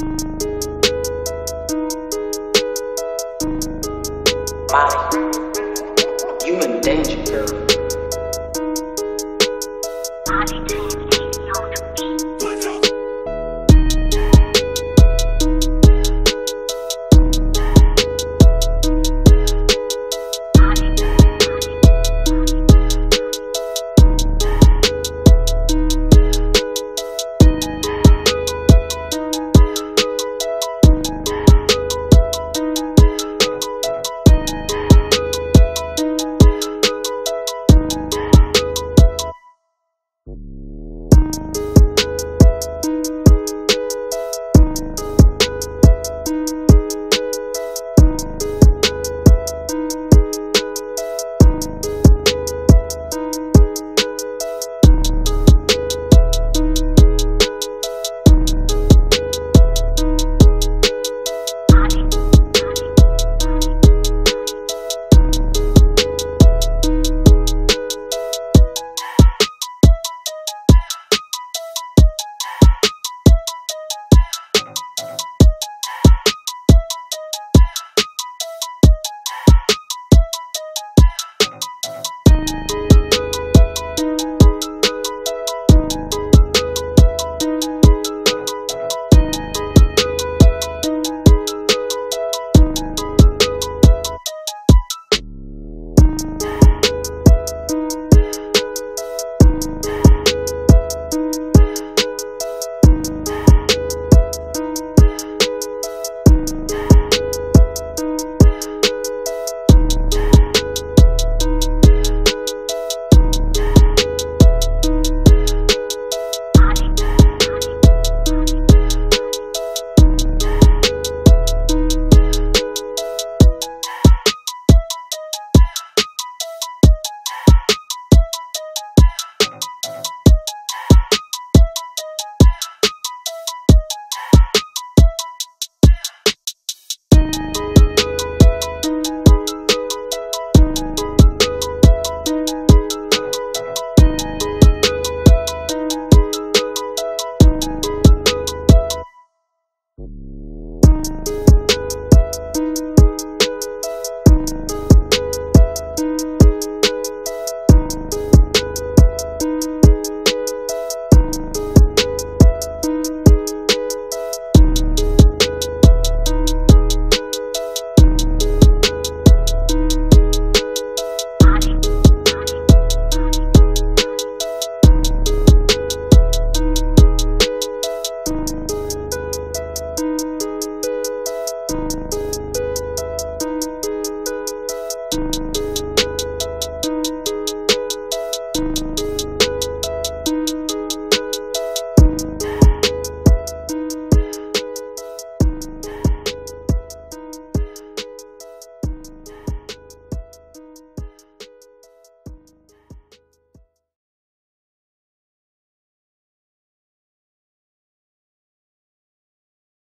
Molly, you in danger, girl.